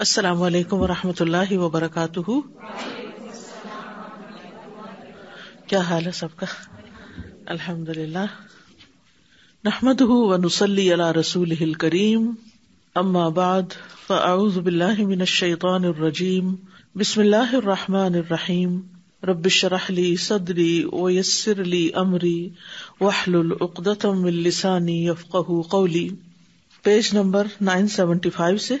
अस्सलाम वालेकुम रहमतुल्लाहि व बरकातुहू क्या हाल है सबका? अल्हम्दुलिल्लाह। नहमदुहु व नुसल्ली अला रसूलिहिल करीम। अम्मा बाद। फअऊज़ु बिल्लाहि मिनश शैतानिर रजीम। बिस्मिल्लाहिर रहमानिर रहीम। रह ली सदरी व यस्सिर ली अमरी। वहलुल उक़दतम मिन लिसानी यफ़क़हू क़ौली। पेज नंबर 975 से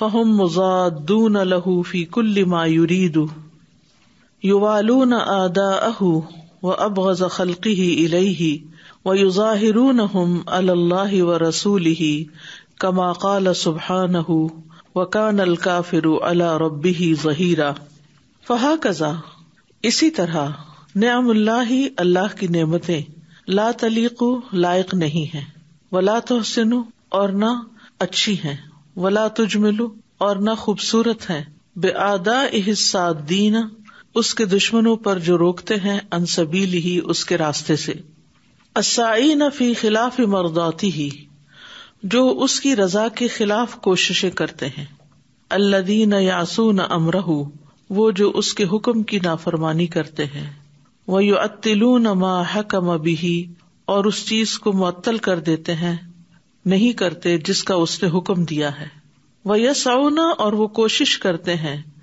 फहुम मुजादून लहू फ़ी कुल्ल मा युरीदु युवालून आदाअहु व अबगज़ खल्क़िही इलैहि व युज़ाहिरूनहुम अलल्लाहि व रसूलिही कमा क़ाल सुब्हानहु व कानल काफिरु अला रब्बिही ज़हीरा फहा कज़ा इसी तरह नियामुल्लाही अल्लाह की नेमतें ला तलीकु लायक नहीं है वला तोहसिनु और न अच्छी हैं वला तुजमिलु, और न खूबसूरत है। बेआदा दीन उसके दुश्मनों पर जो रोकते हैं अनसबील ही उसके रास्ते से। असाई न फ़ी खिलाफ मर्दाती ही जो उसकी रजा के खिलाफ कोशिशें करते हैं। अल्लदीन यासू न अमरहू, वो जो उसके हुक्म की नाफरमानी करते हैं। वह यु अतिलू न मा हकम बिही, और उस चीज़ को मुअत्तल कर देते हैं। नहीं करते जिसका उसने हुक्म दिया है। वह यसौना और वो कोशिश करते हैं,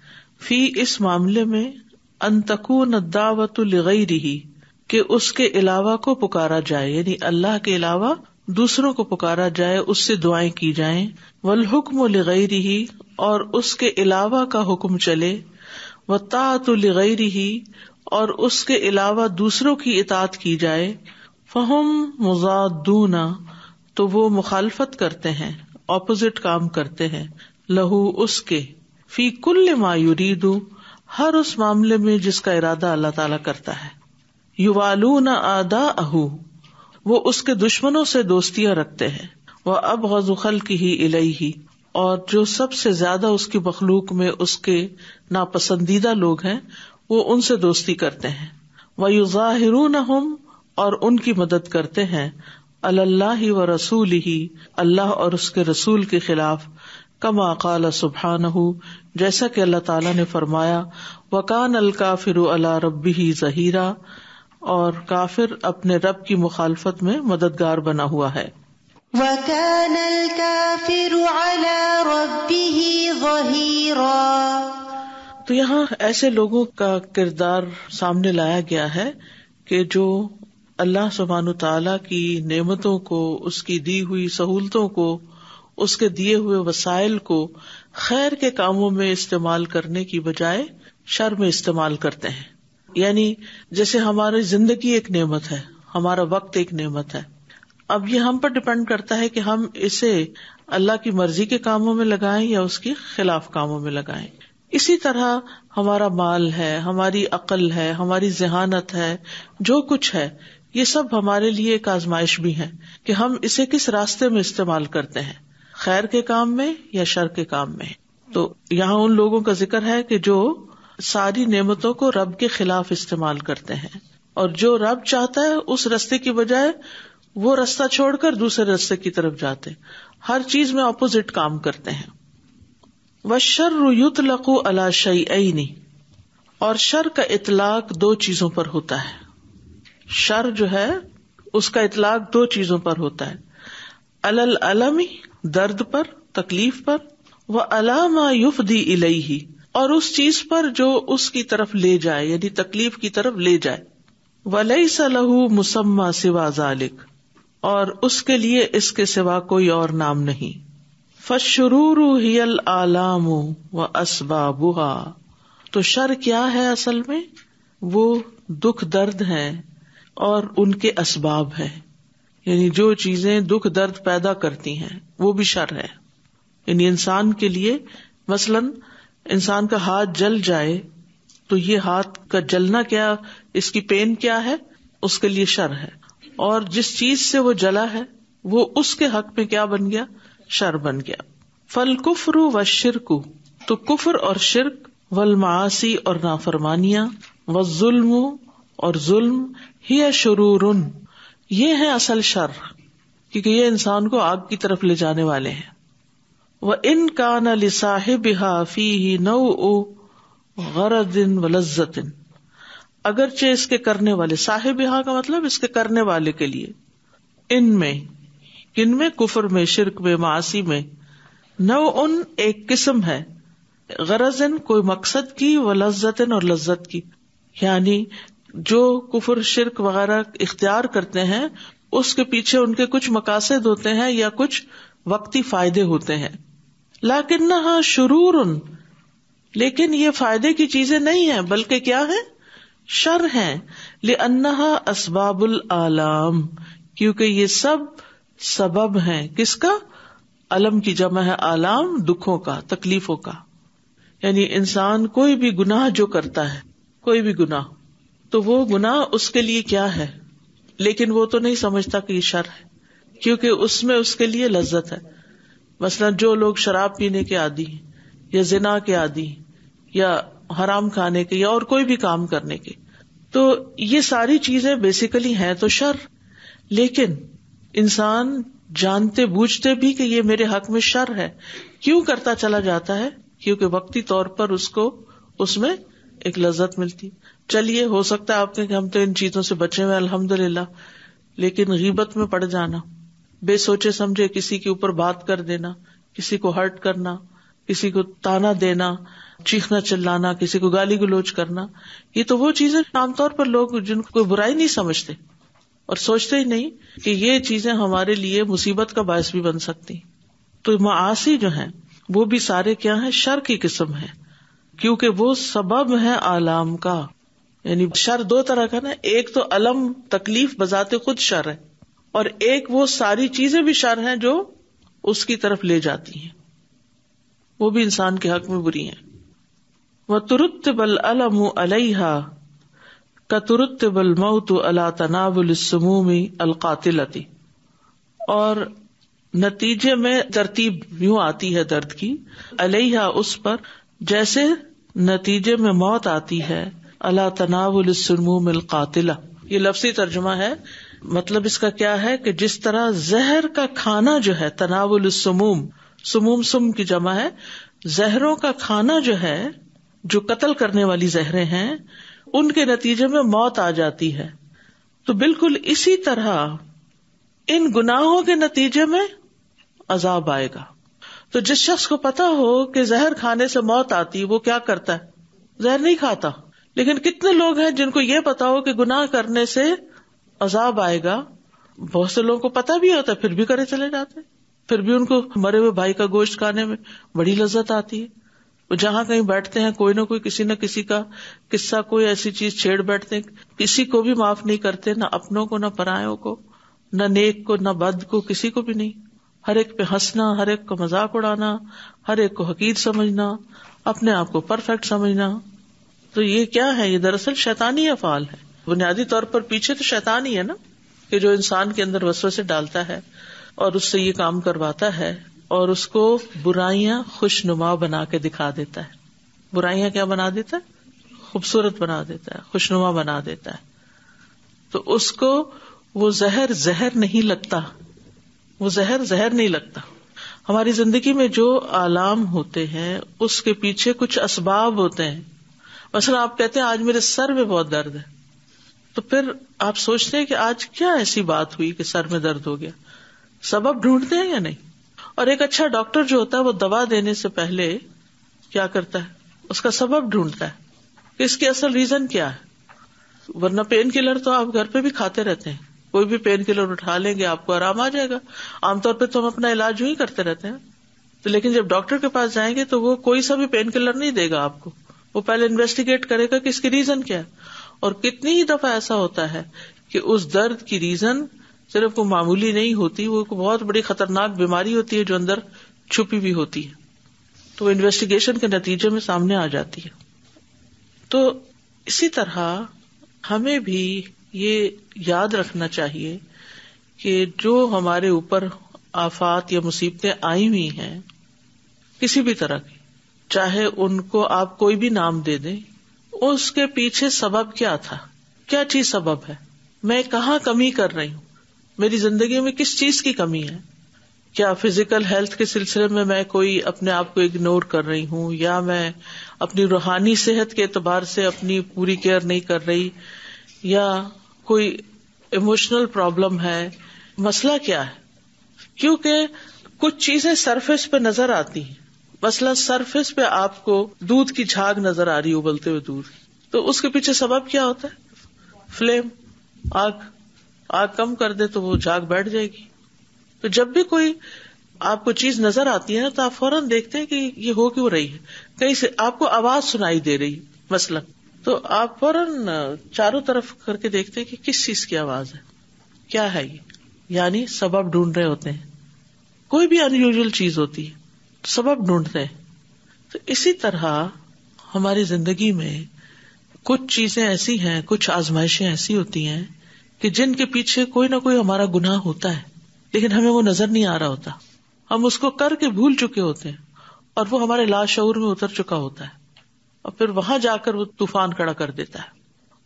फ़ी इस मामले में अंतकून दावत रही कि उसके अलावा को पुकारा जाए, यानी अल्लाह के अलावा दूसरों को पुकारा जाए, उससे दुआएँ की जाएँ। वल हुक्म रही और उसके अलावा का हुक्म चले। व तात रही और उसके अलावा दूसरों की इतात की जाए। फहम मुजादूना तो वो मुखालफत करते हैं ऑपोजिट काम करते हैं, लहू उसके। फ़ी कुल्ल मायूरीदू हर उस मामले में जिसका इरादा अल्लाह ताला करता है। युवालू न आदा अहू वो उसके दुश्मनों से दोस्तियाँ रखते हैं। वह अब गजुखल की ही इलई ही और जो सबसे ज़्यादा उसकी मखलूक में उसके नापसंदीदा लोग हैं, वो उनसे दोस्ती करते हैं। वह युजाहिरू न हम और उनकी मदद करते हैं अल्लाह व रसूल ही अल्लाह और उसके रसूल के खिलाफ कमा काला सुबहान जैसा कि अल्लाह ताला ने फरमाया वकान अल काफिर अला रबी ही जहीरा और काफिर अपने रब की मुखालफत में मददगार बना हुआ है। वकान अल काफिर अला रबी जहीरा। तो यहाँ ऐसे लोगों का किरदार सामने लाया गया है कि जो अल्लाह सुबहान तला की नेमतों को, उसकी दी हुई सहूलतों को, उसके दिए हुए वसाइल को खैर के कामों में इस्तेमाल करने की बजाय शर में इस्तेमाल करते हैं। यानी जैसे हमारी ज़िंदगी एक नेमत है, हमारा वक्त एक नेमत है। अब ये हम पर डिपेंड करता है कि हम इसे अल्लाह की मर्ज़ी के कामों में लगाएँ या उसके खिलाफ कामों में लगाएँ। इसी तरह हमारा माल है, हमारी अकल है, हमारी जहानत है, जो कुछ है ये सब हमारे लिए एक आजमाइश भी है कि हम इसे किस रास्ते में इस्तेमाल करते हैं, खैर के काम में या शर के काम में। तो यहाँ उन लोगों का ज़िक्र है कि जो सारी नेमतों को रब के खिलाफ इस्तेमाल करते हैं और जो रब चाहता है उस रास्ते की बजाय वो रास्ता छोड़कर दूसरे रास्ते की तरफ़ जाते, हर चीज़ में ऑपोजिट काम करते हैं। शर युत लकू अला शई और शर का इतलाक दो चीज़ों पर होता है। शर जो है, उसका इतलाक दो चीज़ों पर होता है। अलल अलमी, दर्द पर, तकलीफ़ पर, व अलामा युफ दी इलही, और उस चीज़ पर जो उसकी तरफ़ ले जाए, यानी तकलीफ़ की तरफ़ ले जाए। वलई सलहू मुसम्मा सिवा जालिक, और उसके लिए इसके सिवा कोई और नाम नहीं। फशरूर हियल आलाम व असबाबुहा तो शर क्या है असल में? वो दुख दर्द है। और उनके असबाब है। यानी जो चीज़ें दुख दर्द पैदा करती हैं, वो भी शर है। यानी इंसान के लिए, मसलन, इंसान का हाथ जल जाए तो ये हाथ का जलना क्या, इसकी पेन क्या है, उसके लिए शर है। और जिस चीज़ से वो जला है, वो उसके हक में क्या बन गया, शर बन गया। फल कुफरु व शिरकु तो कुफर और शिरक, वल मासी और नाफरमानिया, व जुल्म और जुल्म ही शुरूरुन, ये है असल शर, क्योंकि ये इंसान को आग की तरफ़ ले जाने वाले हैं। व इन का न लिसाहिब फ़ी ही नौ गरदिन व लज्जतिन। अगरचे इसके करने वाले साहिब यहाँ का मतलब इसके करने वाले के लिए। इनमें किनमें कुफर में, शिरक में, मासी में नव उन एक किस्म है। गरजन कोई मकसद की व लज्जतन और लज्जत की। यानी जो कुफर, शिरक वगैरह इख्तियार करते हैं, उसके पीछे उनके कुछ मकासद होते हैं या कुछ वक्ती फ़ायदे होते हैं। लाकिन न शुरूर लेकिन ये फ़ायदे की चीज़ें नहीं है, बल्कि क्या है? शर है। ले अन्ना असबाबुल आलाम, क्योंकि ये सब सबब है। किसका? अलम की जमा है आलाम, दुखों का, तकलीफों का। यानी इंसान कोई भी गुनाह जो करता है, कोई भी गुनाह। तो वो गुनाह उसके लिए क्या है? लेकिन वो तो नहीं समझता कि शर है, क्योंकि उसमें उसके लिए लज्जत है। मसलन जो लोग शराब पीने के आदि या जिना के आदि या हराम खाने के, या और कोई भी काम करने के तो ये सारी चीज़ें बेसिकली हैं तो शर। लेकिन इंसान जानते बूझते भी कि ये मेरे हक में शर है। क्यों करता चला जाता है? क्योंकि वक्ती तौर पर उसको, उसमें एक लज्जत मिलती। चलिए, हो सकता है आपके कि हम तो इन चीज़ों से बचे हुए अल्हम्दुलिल्लाह। लेकिन गीबत में पड़ जाना, बेसोचे समझे किसी के ऊपर बात कर देना, किसी को हर्ट करना, किसी को ताना देना, चीखना चिल्लाना, किसी को गाली गलोच करना, ये तो वो चीज़ें आमतौर पर लोग जिनको कोई बुराई नहीं समझते और सोचते ही नहीं कि ये चीज़ें हमारे लिए मुसीबत का बायस भी बन सकती। तो मासी जो है, वो भी सारे क्या है? शर की किस्म है। क्योंकि वो सबब है आलाम का। यानी शर दो तरह का ना, एक तो अलम, तकलीफ़ बजाते खुद शर है, और एक वो सारी चीज़ें भी शर हैं जो उसकी तरफ़ ले जाती हैं। वो भी इंसान के हक में बुरी हैं। वह तुरुत बल अलम अलहा, का तुरुत बल मऊत अला तनाबुल समूमी अलकातिलती और नतीजे में तरतीब यूँ आती है दर्द की, अलहा उस पर जैसे नतीजे में मौत आती है अला तनावुल सुमूम कातिला। ये लफ्सी तर्जुमा है। मतलब इसका क्या है कि जिस तरह जहर का खाना जो है, तनावुल सुमूम सुमूम सुम की जमा है, जहरों का खाना जो है, जो कत्ल करने वाली जहरें हैं, उनके नतीजे में मौत आ जाती है। तो बिल्कुल इसी तरह इन गुनाहों के नतीजे में अजाब आएगा। तो जिस शख्स को पता हो कि जहर खाने से मौत आती, वो क्या करता है? जहर नहीं खाता। लेकिन कितने लोग हैं जिनको ये पता हो कि गुनाह करने से अजाब आएगा? बहुत से लोगों को पता भी होता है, फिर भी करे चले जाते फिर भी उनको मरे हुए भाई का गोश्त खाने में बड़ी लज्जत आती है। वो जहाँ कहीं बैठते हैं, कोई ना कोई, किसी न किसी का किस्सा, कोई ऐसी चीज़ छेड़ बैठते हैं। किसी को भी माफ़ नहीं करते, न अपनों को, न परायों को, न नेक को, न बद को, किसी को भी नहीं। हर एक पे हंसना, हर एक को मज़ाक उड़ाना, हर एक को हकीर समझना, अपने आप को परफेक्ट समझना। तो ये क्या है? ये दरअसल शैतानी अफाल है। बुनियादी तौर पर पीछे तो शैतान ही है ना? कि जो इंसान के अंदर वसव से डालता है और उससे ये काम करवाता है और उसको बुराइयाँ खुशनुमा बना के दिखा देता है। बुराइयाँ क्या बना देता है? खूबसूरत बना देता है, खुशनुमा बना देता है। तो उसको वो जहर जहर नहीं लगता। वो जहर जहर नहीं लगता। हमारी ज़िंदगी में जो आलाम होते हैं, उसके पीछे कुछ असबाब होते हैं। मसला आप कहते हैं, आज मेरे सर में बहुत दर्द है। तो फिर आप सोचते हैं कि आज क्या ऐसी बात हुई कि सर में दर्द हो गया। सबब ढूंढते हैं या नहीं? और एक अच्छा डॉक्टर जो होता है, वो दवा देने से पहले क्या करता है? उसका सबब ढूंढता है कि इसकी असल रीजन क्या है। वरना पेन किलर तो आप घर पे भी खाते रहते हैं। कोई भी पेन किलर उठा लेंगे, आपको आराम आ जाएगा। आमतौर पर तो हम अपना इलाज ही करते रहते हैं। तो लेकिन जब डॉक्टर के पास जाएँगे तो वो कोई सा भी पेन किलर नहीं देगा आपको। वो पहले इन्वेस्टिगेट करेगा कि इसकी रीजन क्या है। और कितनी ही दफ़ा ऐसा होता है कि उस दर्द की रीजन सिर्फ़ को मामूली नहीं होती, वो बहुत बड़ी खतरनाक बीमारी होती है जो अंदर छुपी भी होती है। तो इन्वेस्टिगेशन के नतीजे में सामने आ जाती है। तो इसी तरह हमें भी ये याद रखना चाहिए कि जो हमारे ऊपर आफात या मुसीबतें आई हुई हैं, किसी भी तरह की चाहे उनको आप कोई भी नाम दे दें, उसके पीछे सबब क्या था? क्या चीज़ सबब है? मैं कहाँ कमी कर रही हूँ? मेरी ज़िंदगी में किस चीज़ की कमी है? क्या फ़िज़िकल हेल्थ के सिलसिले में मैं कोई अपने आप को इग्नोर कर रही हूँ, या मैं अपनी रूहानी सेहत के एतबार से अपनी पूरी केयर नहीं कर रही? या कोई इमोशनल प्रॉब्लम है? मसला क्या है? क्योंकि कुछ चीज़ें सरफेस पे नज़र आती हैं। मसला सरफेस पे आपको दूध की झाग नज़र आ रही उबलते हुए दूध तो उसके पीछे सबब क्या होता है? फ्लेम आग। आग कम कर दे तो वो झाग बैठ जाएगी। तो जब भी कोई आपको चीज़ नज़र आती है ना तो आप फ़ौरन देखते हैं कि ये हो क्यों रही है? कहीं से आपको आवाज़ सुनाई दे रही मसलन तो आप फ़ौरन, चारों तरफ़ करके देखते हैं कि किस चीज़ की आवाज़ है। क्या है ये? यानी सबब ढूंढ रहे होते हैं। कोई भी अनयूजल चीज़ होती है। सबब ढूंढते हैं। तो इसी तरह हमारी ज़िंदगी में कुछ चीज़ें ऐसी हैं, कुछ आजमाइशें ऐसी होती हैं कि जिनके पीछे कोई ना कोई हमारा गुनाह होता है, लेकिन हमें वो नज़र नहीं आ रहा होता। हम उसको करके भूल चुके होते हैं और वो हमारे लाशूर में उतर चुका होता है। और फिर वहाँ जाकर वो तूफ़ान खड़ा कर देता है।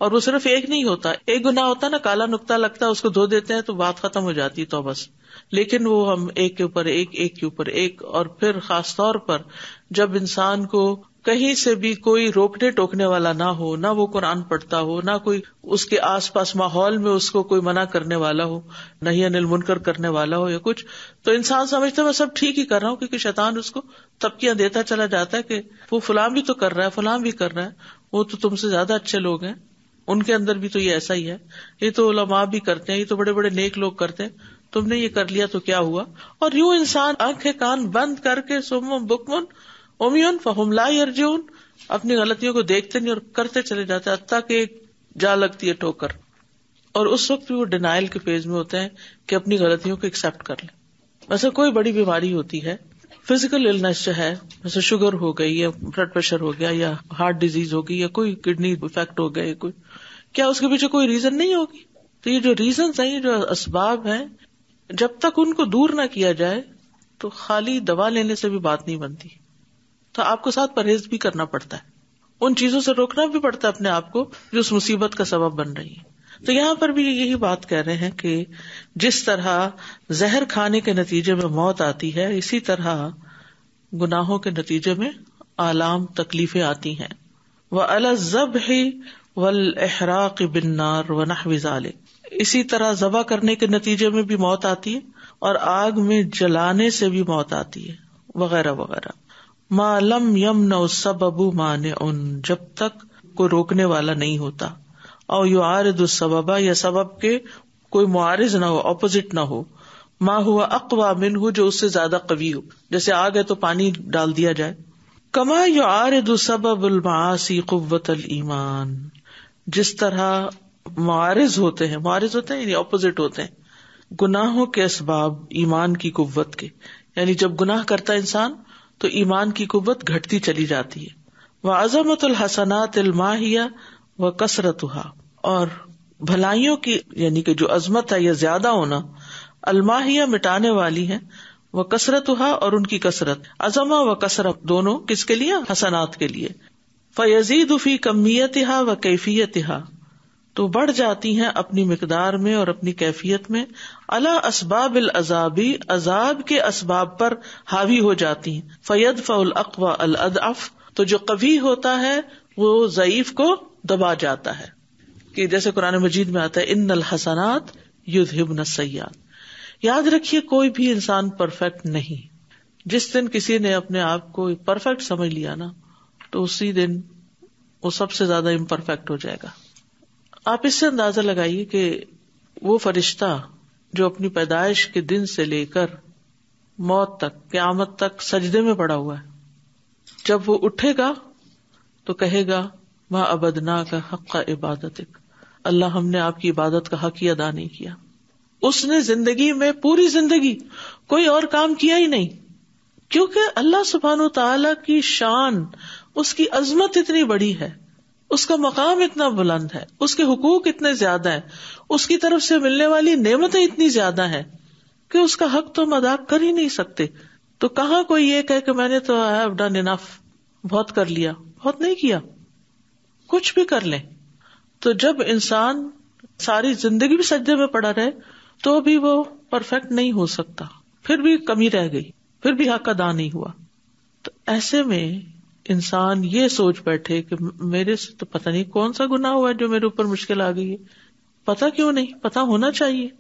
और वो सिर्फ़ एक नहीं होता। एक गुना होता है ना, काला नुकता लगता है उसको धो देते हैं तो बात खत्म हो जाती तो बस। लेकिन वो हम एक के ऊपर, एक एक के ऊपर, एक, और फिर खास तौर पर जब इंसान को कहीं से भी कोई रोकने टोकने वाला ना हो, ना वो कुरान पढ़ता हो, ना कोई उसके आसपास माहौल में उसको कोई मना करने वाला हो, नहीं अनिल मुनकर करने वाला हो या कुछ तो इंसान समझता मैं सब ठीक ही कर रहा हूँ, क्योंकि शैतान उसको तबकियाँ देता चला जाता है कि वो फलाम भी तो कर रहा है फलाम भी कर रहा है, वो तो तुमसे ज़्यादा अच्छे लोग हैं। उनके अंदर भी तो ये ऐसा ही है। ये तो उलमा भी करते हैं, ये तो बड़े बड़े नेक लोग करते हैं। तुमने ये कर लिया तो क्या हुआ? और यूँ इंसान आँखें कान बंद करके सुमन बुकमुन ओमियन फहुमला अर्जुन अपनी गलतियों को देखते नहीं और करते चले जाते अत्ता के जा लगती है ठोकर। और उस वक्त भी वो डिनाइल के फ़ेज़ में होते हैं कि अपनी गलतियों को एक्सेप्ट कर ले। वैसे कोई बड़ी बीमारी होती है। फ़िज़िकल इलनेस जो है, जैसे शुगर हो गई या ब्लड प्रेशर हो गया या हार्ट डिज़ीज़ हो गई या कोई किडनी इफ़ेक्ट हो गया कोई क्या उसके पीछे कोई रीजन नहीं होगी? तो ये जो रीजन है, ये जो असबाब है, जब तक उनको दूर ना किया जाए तो खाली दवा लेने से भी बात नहीं बनती। तो आपको साथ परहेज भी करना पड़ता है। उन चीज़ों से रोकना भी पड़ता है अपने आप को, जो उस मुसीबत का सबब बन रही है। तो यहाँ पर भी यही बात कह रहे हैं कि जिस तरह जहर खाने के नतीजे में मौत आती है, इसी तरह गुनाहों के नतीजे में आलाम, तकलीफें आती हैं। व अलजब ही वल एहराक बिन्नार व नहविजाले इसी तरह जबा करने के नतीजे में भी मौत आती है और आग में जलाने से भी मौत आती है, वगैरह वगैरह। मालम यम न सबबू माने उन जब तक को रोकने वाला नहीं होता। और यू आरद सबबा, या सबब के कोई मुआरिज ना हो ऑपोजिट ना हो। माँ हुआ अकवा मिन हो जो उससे ज़्यादा कवि हो। जैसे आग है तो पानी डाल दिया जाए। कमा यू आरद सबबी कुत ईमान। जिस तरह मुआरिज होते हैं मुआरिज होते हैं ऑपोजिट होते हैं, गुनाहों के इसबाब ईमान की कुत के। यानी जब गुनाह करता इंसान तो ईमान की कुत घटती चली जाती है। वह अजमतुल हसनात माहिया व कसरत और भलाइयों की, यानी कि जो अजमत है या ज़्यादा होना अलमाहिया मिटाने वाली है वह कसरत हुआ और उनकी कसरत। अजमा व कसरत दोनों किसके लिए? हसनात के लिए। फयजीद फ़ी कमियत व कैफियत तो बढ़ जाती हैं अपनी मकदार में और अपनी कैफियत में। अला असबाब अजाबी, अजाब के असबाब पर हावी हो जाती हैं। फैद फ़ुल अकवा अल अदअफ तो जो कभी होता है, वो जयीफ को दबा जाता है। कि जैसे कुरान मजीद में आता है इन नल हसनात युद्ध सयाद याद रखिए, कोई भी इंसान परफेक्ट नहीं। जिस दिन किसी ने अपने आप को परफेक्ट समझ लिया ना तो उसी दिन वो सबसे ज़्यादा इम्परफेक्ट हो जाएगा। आप इससे अंदाज़ा लगाइए कि वो फरिश्ता जो अपनी पैदाइश के दिन से लेकर मौत तक, क्यामत तक सजदे में पड़ा हुआ है, जब वो उठेगा तो कहेगा वह अबदना का हक का इबादत अल्लाह हमने आपकी इबादत का हक ही अदा नहीं किया। उसने ज़िंदगी में पूरी ज़िंदगी कोई और काम किया ही नहीं, क्योंकि अल्लाह सुबहान तला की शान उसकी अजमत इतनी बड़ी है, उसका मकाम इतना बुलंद है, उसके हुकूक इतने ज़्यादा है, उसकी तरफ़ से मिलने वाली नेमतें इतनी ज़्यादा है कि उसका हक तो हम अदा कर ही नहीं सकते। तो कहा कोई ये कहे कि मैंने तो डन इनफ बहुत कर लिया, बहुत नहीं किया। कुछ भी कर ले। तो जब इंसान सारी ज़िंदगी भी सज्जे में पड़ा रहे तो भी वो परफेक्ट नहीं हो सकता। फिर भी कमी रह गई, फिर भी हक अदा नहीं हुआ। तो ऐसे में इंसान ये सोच बैठे कि मेरे से तो पता नहीं कौन सा गुना हुआ है जो मेरे ऊपर मुश्किल आ गई है। पता क्यों नहीं? पता होना चाहिए।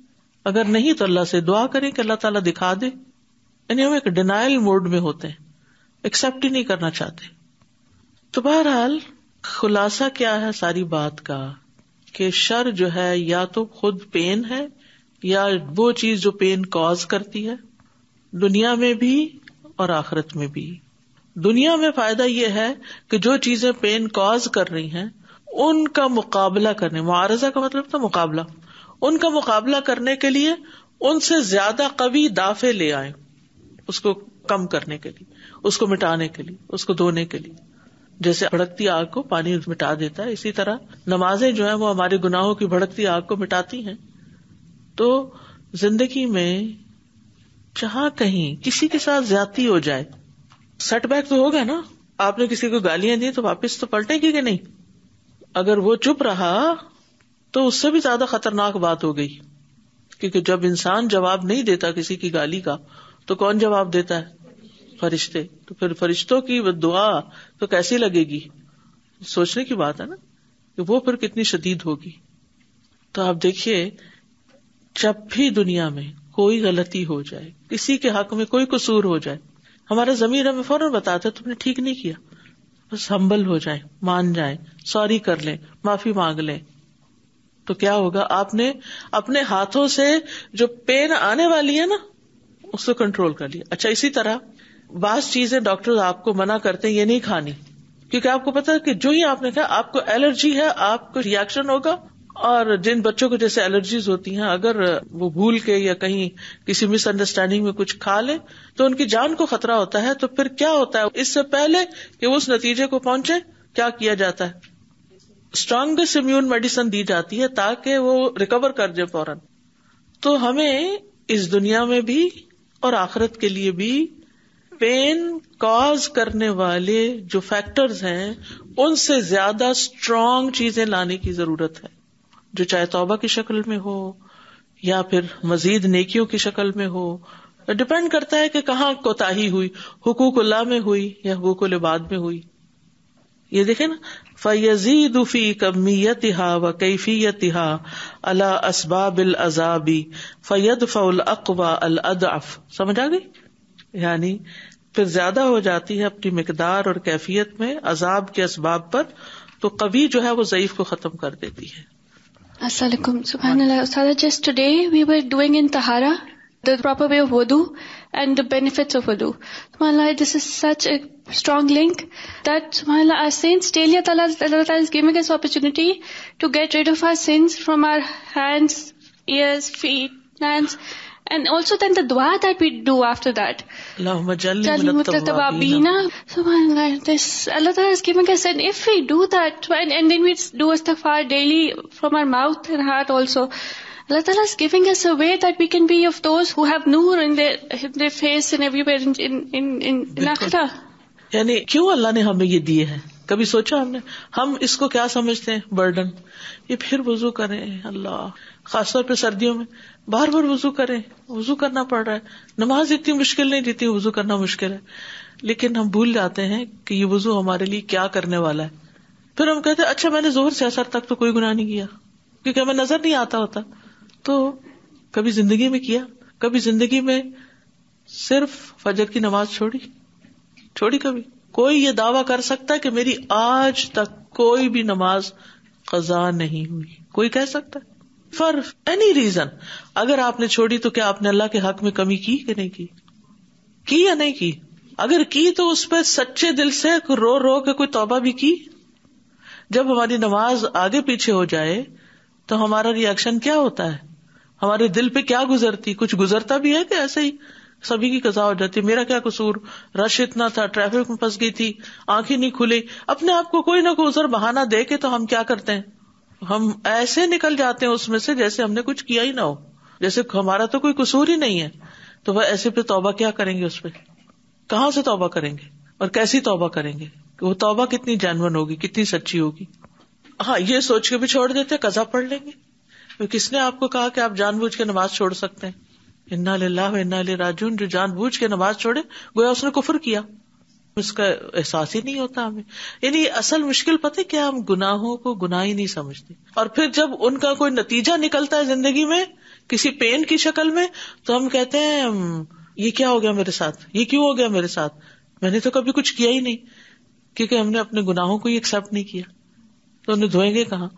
अगर नहीं तो अल्लाह से दुआ करें कि अल्लाह ताला दिखा दे। यानी हम एक डिनाइल मोड में होते हैं। एक्सेप्ट ही नहीं करना चाहते। तो बहरहाल, खुलासा क्या है सारी बात का? कि शर जो है या तो खुद पेन है, या वो चीज़ जो पेन कॉज करती है, दुनिया में भी और आखिरत में भी। दुनिया में फ़ायदा यह है कि जो चीज़ें पेन कॉज कर रही हैं, उनका मुकाबला करने मुआरजा का मतलब था मुकाबला। उनका मुकाबला करने के लिए उनसे ज़्यादा कवि दाफे ले आए, उसको कम करने के लिए, उसको मिटाने के लिए, उसको धोने के लिए। जैसे भड़कती आग को पानी मिटा देता है, इसी तरह नमाजें जो है वो हमारे गुनाहों की भड़कती आग को मिटाती हैं। तो ज़िंदगी में जहाँ कहीं किसी के साथ ज़्यादा हो जाए सेटबैक तो होगा ना? आपने किसी को गालियाँ दी तो वापस तो पलटेगी कि नहीं? अगर वो चुप रहा तो उससे भी ज़्यादा खतरनाक बात हो गई। क्योंकि जब इंसान जवाब नहीं देता किसी की गाली का तो कौन जवाब देता है? फरिश्ते। तो फिर फरिश्तों की दुआ तो कैसी लगेगी? सोचने की बात है ना? कि वो फिर कितनी शदीद होगी। तो आप देखिए, जब भी दुनिया में कोई गलती हो जाए, किसी के हक में कोई कसूर हो जाए हमारा जमीर हमें फ़ौरन बताता है तुमने ठीक नहीं किया। बस हम्बल हो जाए, मान जाए सॉरी कर ले, माफ़ी मांग ले। तो क्या होगा? आपने अपने हाथों से जो पेन आने वाली है ना, उसको कंट्रोल कर लिया। अच्छा इसी तरह बास चीज़ें डॉक्टर आपको मना करते हैं, ये नहीं खानी। क्योंकि आपको पता है कि जो ही आपने कहा, आपको एलर्जी है, आपको रिएक्शन होगा। और जिन बच्चों को जैसे एलर्जीज होती हैं, अगर वो भूल के या कहीं किसी मिसअंडरस्टैंडिंग में कुछ खा ले तो उनकी जान को खतरा होता है तो फिर क्या होता है? इससे पहले कि वो उस नतीजे को पहुँचे, क्या किया जाता है? स्ट्रांगेस्ट इम्यून मेडिसिन दी जाती है ताकि वो रिकवर कर जाए फ़ौरन। तो हमें इस दुनिया में भी और आखिरत के लिए भी पेन कॉज करने वाले जो फैक्टर्स हैं, उनसे ज़्यादा स्ट्रांग चीज़ें लाने की ज़रूरत है। जो चाहे तौबा की शक्ल में हो, या फिर मजीद नेकियों की शक्ल में हो, डिपेंड करता है कि कहाँ कोताही हुई हुकूकुल्ला में हुई या हुकूकुल बाद में हुई। ये देखे ना, फयजीद फ़ी कमियत व कैफियत अला असबाबिल अजाबी फयद फउल अकवा अल अदफ समझ आ गई? यानी फिर ज़्यादा हो जाती है अपनी मकदार और कैफियत में अजाब के असबाब पर तो कभी जो है वो ज़यीफ को खत्म कर देती है। Assalamualaikum. Subhanallah. Ustadha, just today we were doing in Tahara the proper way of wudu and the benefits of wudu. Subhanallah, this is such a strong link that subhanallah our saints daily Allah, Allah is giving us opportunity to get rid of our sins from our hands, ears, feet, hands and also then the dua that we do after that. Subhanallah, this Allah Ta'ala is giving us, and if we do that, and, and then we do istighfar daily from our mouth and heart also, Allah Ta'ala is giving us a way that we can be of those who have nur in their, in their face and everywhere in, in, in, in, in akhirah. यानी क्यों अल्लाह ने हमें ये दिए हैं कभी सोचा हमने हम इसको क्या समझते हैं बर्डन ये फिर वजू करें अल्लाह खासतौर पे सर्दियों में बार बार वज़ू करें, वज़ू करना पड़ रहा है। नमाज़ इतनी मुश्किल नहीं जितनी वज़ू करना मुश्किल है। लेकिन हम भूल जाते हैं कि ये वज़ू हमारे लिए क्या करने वाला है। फिर हम कहते अच्छा मैंने ज़ोर से असर तक तो कोई गुनाह नहीं किया, क्योंकि हमें नज़र नहीं आता होता। तो कभी ज़िंदगी में किया, कभी ज़िंदगी में सिर्फ़ फजर की नमाज़ छोड़ी छोड़ी कभी। कोई ये दावा कर सकता है कि मेरी आज तक कोई भी नमाज़ कजा नहीं हुई। कोई कह सकता है? For any reason. अगर आपने छोड़ी तो क्या आपने अल्लाह के हक में कमी की कि नहीं की? की या नहीं की? अगर की तो उस पर सच्चे दिल से रो रो के कोई तौबा भी की? जब हमारी नमाज़ आगे पीछे हो जाए तो हमारा रिएक्शन क्या होता है? हमारे दिल पे क्या गुजरती? कुछ गुजरता भी है कि ऐसे ही सभी की कजा हो जाती? मेरा क्या कसूर? रश इतना था ट्रैफ़िक में फंस गई थी, आँखें नहीं खुली। अपने आप को कोई ना कोई उजर बहाना दे के तो हम क्या करते हैं? हम ऐसे निकल जाते हैं उसमें से जैसे हमने कुछ किया ही ना हो। जैसे हमारा तो कोई कसूर ही नहीं है। तो वह ऐसे पे तौबा क्या करेंगे उस पर? कहाँ से तौबा करेंगे? और कैसी तौबा करेंगे? वो तौबा कितनी जानवन होगी, कितनी सच्ची होगी? हाँ ये सोच के भी छोड़ देते, कजा पढ़ लेंगे। तो किसने आपको कहा कि आप जानबूझ के नमाज़ छोड़ सकते हैं? इन्ना लाह इन्ना राजून जो जानबूझ के नमाज़ छोड़े, गोया उसने कुफर किया। उसका एहसास ही नहीं होता हमें। यानी असल मुश्किल पता है क्या, हम गुनाहों को गुनाह ही नहीं समझते। और फिर जब उनका कोई नतीजा निकलता है ज़िंदगी में, किसी पेन की शक्ल में तो हम कहते हैं ये क्या हो गया मेरे साथ? ये क्यों हो गया मेरे साथ? मैंने तो कभी कुछ किया ही नहीं, क्योंकि हमने अपने गुनाहों को ही एक्सेप्ट नहीं किया। तो उन्हें धोएँगे कहा?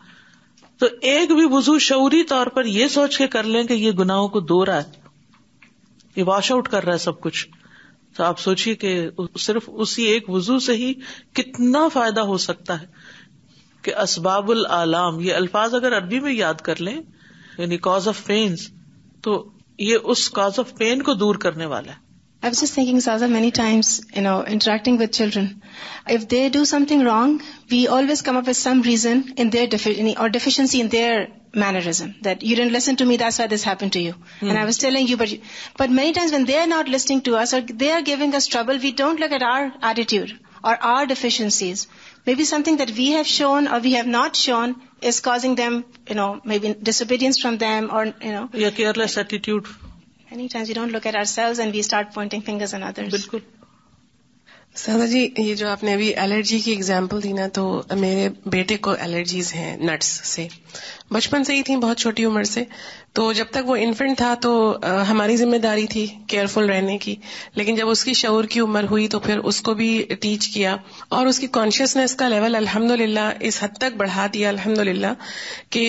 तो एक भी वज़ू शौरी तौर पर यह सोच के कर लें कि ये गुनाहों को दो रहा है ये वॉश आउट कर रहा है सब कुछ। तो आप सोचिए कि सिर्फ़ उसी एक वज़ू से ही कितना फ़ायदा हो सकता है कि असबाबुल आलाम, ये अल्फाज अगर अरबी में याद कर लें, यानी कॉज ऑफ़ पेन्स तो ये उस कॉज ऑफ़ पेन को दूर करने वाला है। I was just thinking, Saza, many times, you know, interacting with children. If they do something wrong, we always come up with some reason in their defi- or deficiency in their mannerism that you didn't listen to me, that's why this happened to you. Hmm. And I was telling you, but you, but many times when they are not listening to us or they are giving us trouble, we don't look at our attitude or our deficiencies. Maybe something that we have shown or we have not shown is causing them, you know, maybe disobedience from them or, you know. Yeah, careless attitude Many times we don't look at ourselves and we start pointing fingers on others. बिल्कुल सादा जी, ये जो आपने अभी allergy की example दी ना तो मेरे बेटे को एलर्जीज हैं नट्स से। बचपन से ही थी, बहुत छोटी उम्र से। तो जब तक वो इन्फेंट था तो हमारी ज़िम्मेदारी थी केयरफुल रहने की। लेकिन जब उसकी शौर की उम्र हुई तो फिर उसको भी टीच किया। और उसकी कॉन्शियसनेस का लेवल अल्हम्दुलिल्लाह इस हद तक बढ़ा दिया, अल्हम्दुलिल्लाह, कि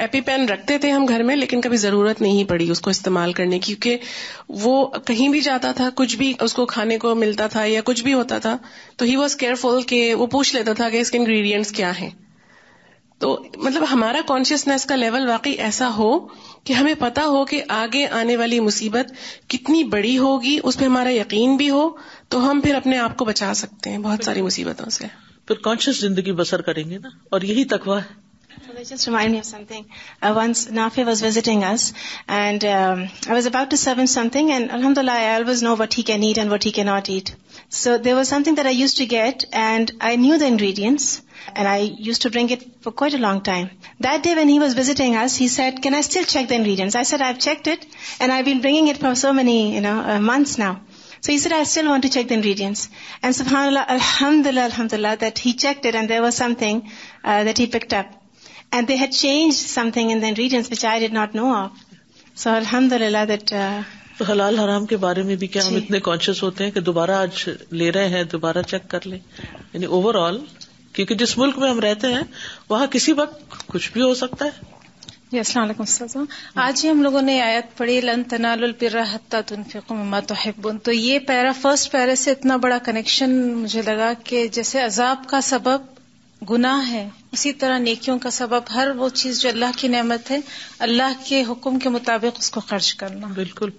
एपीपेन रखते थे हम घर में, लेकिन कभी ज़रूरत नहीं पड़ी उसको इस्तेमाल करने की, क्योंकि वो कहीं भी जाता था, कुछ भी उसको खाने को मिलता था या कुछ भी होता था तो ही वॉज़ केयरफुल कि वो पूछ लेता था कि इसके इंग्रेडिएंट्स क्या हैं। तो मतलब हमारा कॉन्शियसनेस का लेवल वाकई ऐसा हो कि हमें पता हो कि आगे आने वाली मुसीबत कितनी बड़ी होगी उस पर हमारा यकीन भी हो तो हम फिर अपने आप को बचा सकते हैं बहुत सारी मुसीबतों से। फिर कॉन्शियस ज़िंदगी बसर करेंगे ना और यही तकवा है। Well, it just remind me of something. Uh, once Nafi was visiting us, and um, I was about to serve him something, and Alhamdulillah, I always know what he can eat and what he cannot eat. So there was something that I used to get, and I knew the ingredients, and I used to bring it for quite a long time. That day when he was visiting us, he said, can I still check the ingredients? I said, I've checked it, and I've been bringing it for so many, you know, uh, months now. So he said, I still want to check the ingredients. And subhanAllah, alhamdulillah, alhamdulillah, that he checked it and there was something uh, that he picked up. And they had changed something in the ingredients which I did not know of. So alhamdulillah that... Uh, तो हलाल हराम के बारे में भी क्या हम इतने कॉन्शियस होते हैं कि दोबारा आज ले रहे हैं दोबारा चेक कर लें? यानी ओवरऑल क्योंकि जिस मुल्क में हम रहते हैं वहाँ किसी वक्त कुछ भी हो सकता है। जी आज ही हम लोगों ने आयत पढ़ी लन तनालुल तो ये पैरा फ़र्स्ट पैरा से इतना बड़ा कनेक्शन मुझे लगा कि जैसे अजाब का सबब गुनाह है। उसी तरह नेकियों का सबब हर वो चीज़ जो अल्लाह की नेमत है अल्लाह के हुक्म के मुताबिक उसको खर्च करना। बिल्कुल।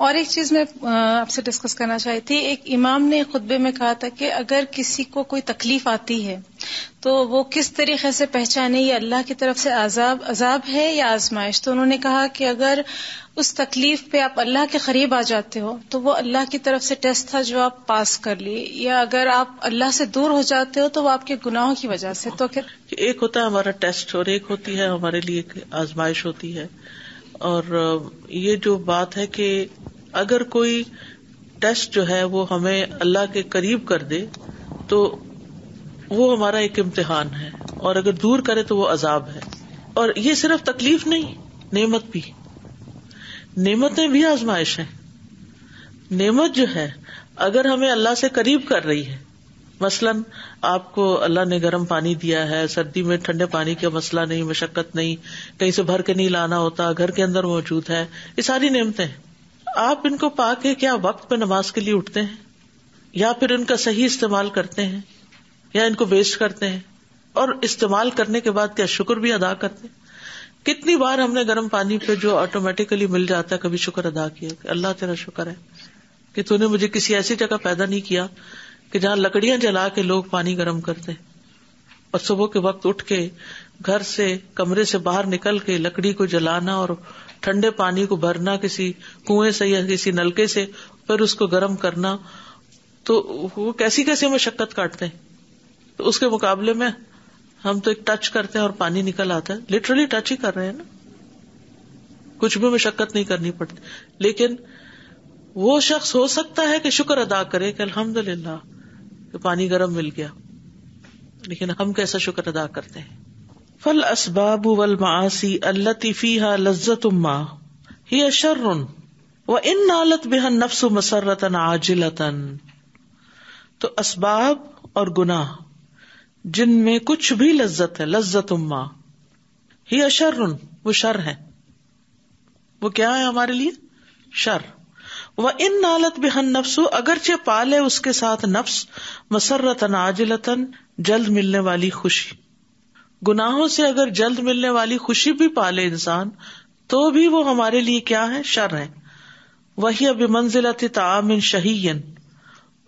और एक चीज़ मैं आपसे डिस्कस करना चाहती थी एक इमाम ने खुतबे में कहा था कि अगर किसी को कोई तकलीफ़ आती है तो वो किस तरीके से पहचाने ये अल्लाह की तरफ़ से आजाब अजाब है या आजमाइश? तो उन्होंने कहा कि अगर उस तकलीफ़ पे आप अल्लाह के करीब आ जाते हो तो वो अल्लाह की तरफ़ से टेस्ट था जो आप पास कर लिए। या अगर आप अल्लाह से दूर हो जाते हो तो वो आपके गुनाहों की वजह से। तो फिर एक होता है हमारा टेस्ट और एक होती है हमारे लिए आजमाइश होती है। और ये जो बात है कि अगर कोई टेस्ट जो है वो हमें अल्लाह के करीब कर दे तो वो हमारा एक इम्तिहान है। और अगर दूर करे तो वो अजाब है। और ये सिर्फ़ तकलीफ़ नहीं, नेमत भी। नेमतें भी आजमाइश है। नेमत जो है, अगर हमें अल्लाह से करीब कर रही है, मसलन आपको अल्लाह ने गर्म पानी दिया है, सर्दी में ठंडे पानी का मसला नहीं, मशक्कत नहीं, कहीं से भर के नहीं लाना होता, घर के अंदर मौजूद है, ये सारी नियमतें आप इनको पाके क्या वक्त पे नमाज़ के लिए उठते हैं? या फिर इनका सही इस्तेमाल करते हैं? या इनको वेस्ट करते हैं? और इस्तेमाल करने के बाद क्या शुक्र भी अदा करते हैं? कितनी बार हमने गर्म पानी पे जो ऑटोमेटिकली मिल जाता है, कभी शुक्र अदा किया अल्लाह तेरा शुक्र है, कि तूने मुझे किसी ऐसी जगह पैदा नहीं किया, कि जहाँ लकड़ियाँ जला के लोग पानी गर्म करते और सुबह के वक्त उठ के घर से, कमरे से बाहर निकल के लकड़ी को जलाना और ठंडे पानी को भरना, किसी कुएँ से या किसी नलके से, फिर उसको गर्म करना तो वो कैसी कैसी मशक्कत काटते हैं? तो उसके मुकाबले में हम तो एक टच करते हैं और पानी निकल आता है। लिटरली टच ही कर रहे हैं ना। कुछ भी मशक्कत नहीं करनी पड़ती। लेकिन वो शख्स हो सकता है कि शुक्र अदा करे कि अल्हम्दुलिल्लाह, कि पानी गर्म मिल गया। लेकिन हम कैसा शुक्र अदा करते हैं? फल असबाब वल मासी अल्लती फीहा लज्जत उम्मा ही शर्रुन। व इन नालत बेहन नफ्स मसरतन आजिलतन। तो असबाब और गुनाह। जिनमें कुछ भी लज्जत है लज्जत उम्मा ही अशर्रुन, वो शर है। वो क्या है हमारे लिए? शर। व इन नालत बेहन नफ्सु, अगरचे पाले उसके साथ नफ्स मसरतन आजिलतन, जल्द मिलने वाली खुशी। गुनाहों से अगर जल्द मिलने वाली खुशी भी पाले इंसान तो भी वो हमारे लिए क्या है? शर है। वही अब मंजिलत तामिन शहीन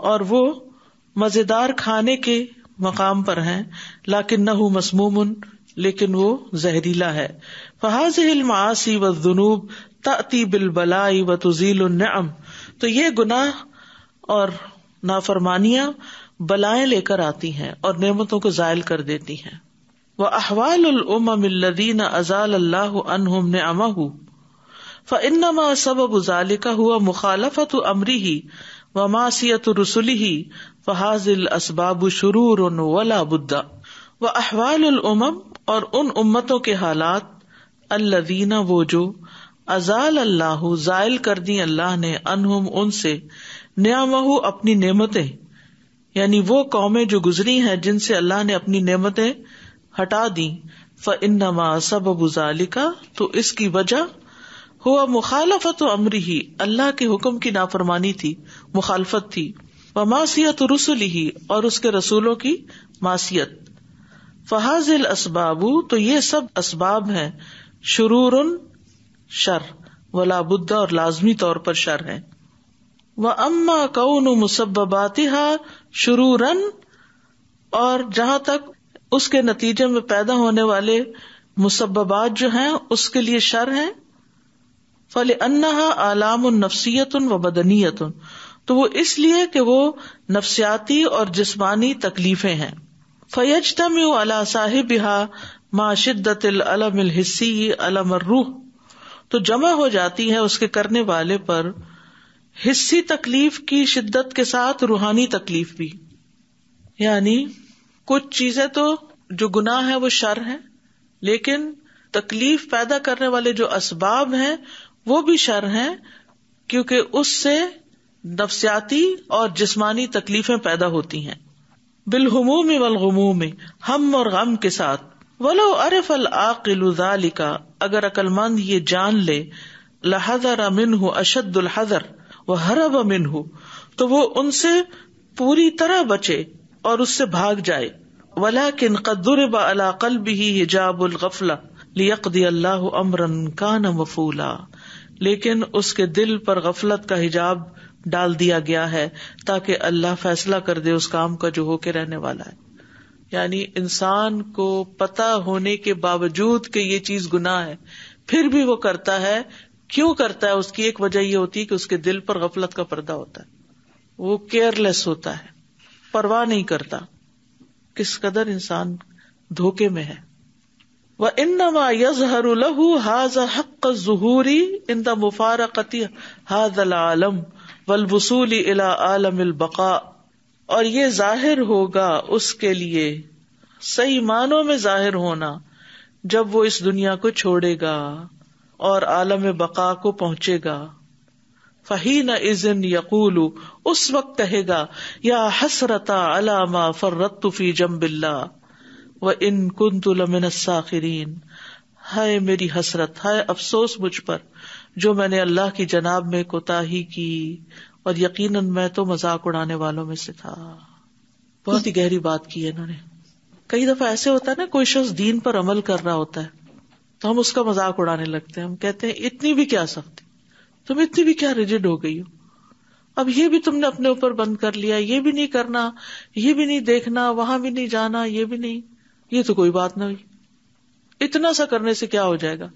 और वो मज़ेदार खाने के मकाम पर हैं लाकिन नहू मसमूम लेकिन वो जहरीला है। फहाज मासी व जुनूब तती बिल बलाई व तुजील नम तो ये गुनाह और नाफरमानियाँ बलाएँ लेकर आती हैं और नेमतों को जायल कर देती हैं। व अहवाल उमदीन अजाल अल्लाह अनहुम ने अमहू फ़िनमा सबब जालिका हुआ मुखालफत अमरी ही व मासीत रसुली ही असबाब शुरूर वला बुद्दा व अहवाल उमम और उन उम्मतों के हालात अल्लदीना वो जो अजाल अल्लाह जायल कर दी अल्लाह ने अनहुम उनसे न्यामहू अपनी नेमतें यानी वो कौमें जो गुजरी हैं जिनसे अल्लाह ने अपनी नेमतें हटा दी फ इन्नमा सबब जालिका तो इसकी वजह हुआ मुखालफत अमरी ही, अल्लाह के हुक्म की नाफरमानी थी, मुखालफत थी। व मासीत रसुल ही और उसके रसूलों की मासीत फहाजिल असबाबू तो ये सब असबाब हैं। शुरूर शर, वला बुद्धा और लाजमी तौर पर शर है। व अम्मा कौन मुसबातिहा शुरूरन, और जहाँ तक उसके नतीजे में पैदा होने वाले मुसबात जो हैं, उसके लिए शर है। फल अन्ना आलाम नफसियत व बदनीयत तो वो इसलिए कि वो नफसियाती और जिस्मानी तकलीफें हैं। फयजतम अला साहिब माँ शिद्दत अलम हिस्सी अलम रूह। तो जमा हो जाती है उसके करने वाले पर हिस्सी तकलीफ़ की शिद्दत के साथ रूहानी तकलीफ़ भी। यानी कुछ चीज़ें तो जो गुनाह है वो शर है, लेकिन तकलीफ़ पैदा करने वाले जो असबाब हैं वो भी शर हैं, क्योंकि उससे नफसियाती और जिस्मानी तकलीफें पैदा होती हैं। बिलहमूम वलगमूम हम और गम के साथ। वलो अरफ अल आकिल का अगर अकलमंद ये जान ले, लहदर मिन हो अशदुल हजर व हरब मिन हो तो वो उनसे पूरी तरह बचे और उससे भाग जाए। वला किन कदुर अला कल्ब ही हिजाबुल गफला, लियकदी अल्लाह अमरन कान वफूला लेकिन उसके दिल पर गफलत का हिजाब डाल दिया गया है, ताकि अल्लाह फैसला कर दे उस काम का जो होके रहने वाला है। यानी इंसान को पता होने के बावजूद कि ये चीज़ गुनाह है, फिर भी वो करता है। क्यों करता है? उसकी एक वजह यह होती है कि उसके दिल पर गफलत का पर्दा होता है। वो केयरलेस होता है, परवाह नहीं करता। किस कदर इंसान धोखे में है। व इन्नमा यजहर लहू हाज हक जहूरी इन द मुफारकती हाज आलम वल वसूली इला आलम बका और ये ज़ाहिर होगा उसके लिए सही मानों में ज़ाहिर होना जब वो इस दुनिया को छोड़ेगा और आलम बका को पहुंचेगा फहीन इजन यकूलू उस वक्त कहेगा या हसरता अलामा फर्रत फ़ी जम्बिल्ला व इन कुंतुलमिन साखिरीन हाय मेरी हसरत, हाय अफसोस मुझ पर, जो मैंने अल्लाह की जनाब में कोताही की, और यकीनन मैं तो मज़ाक उड़ाने वालों में से था। बहुत ही गहरी बात की है इन्होंने। कई दफ़ा ऐसे होता है ना, कोई शख्स दीन पर अमल कर रहा होता है तो हम उसका मज़ाक उड़ाने लगते हैं। हम कहते हैं, इतनी भी क्या सख्ती? तुम इतनी भी क्या रिजिड हो गई हो? अब ये भी तुमने अपने ऊपर बंद कर लिया, ये भी नहीं करना, ये भी नहीं देखना, वहाँ भी नहीं जाना, ये भी नहीं। ये तो कोई बात ना हुई इतना सा करने से क्या हो जाएगा?